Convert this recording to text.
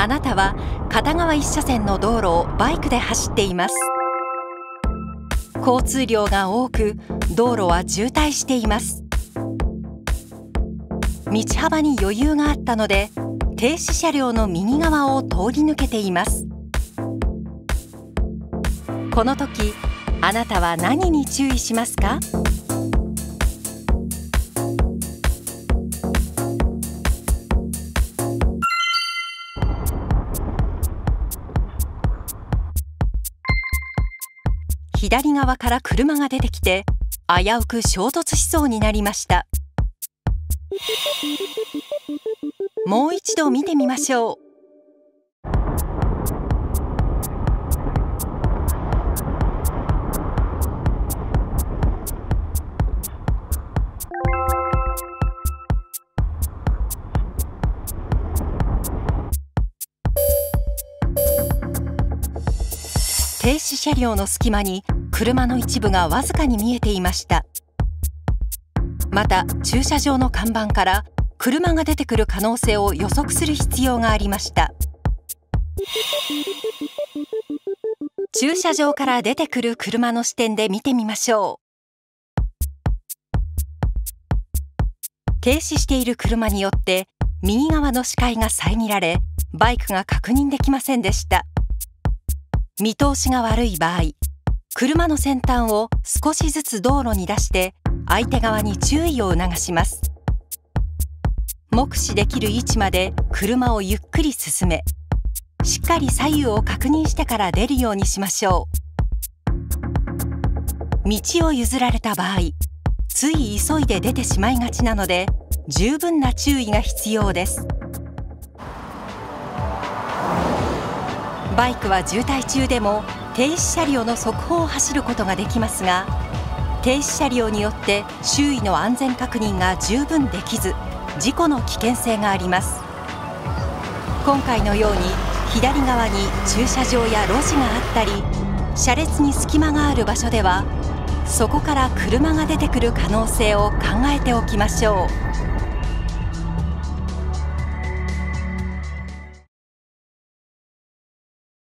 あなたは片側一車線の道路をバイクで走っています。交通量が多く道路は渋滞しています。道幅に余裕があったので停止車両の右側を通り抜けています。この時あなたは何に注意しますか？左側から車が出てきて危うく衝突しそうになりました。もう一度見てみましょう。停止車両の隙間に車の一部がわずかに見えていました。また駐車場の看板から車が出てくる可能性を予測する必要がありました。駐車場から出てくる車の視点で見てみましょう。停止している車によって右側の視界が遮られバイクが確認できませんでした。見通しが悪い場合車の先端を少しずつ道路に出して相手側に注意を促します。目視できる位置まで車をゆっくり進めしっかり左右を確認してから出るようにしましょう。道を譲られた場合つい急いで出てしまいがちなので十分な注意が必要です。バイクは渋滞中でも停止車両の側方を走ることができますが停止車両によって周囲の安全確認が十分できず事故の危険性があります今回のように左側に駐車場や路地があったり車列に隙間がある場所ではそこから車が出てくる可能性を考えておきましょう。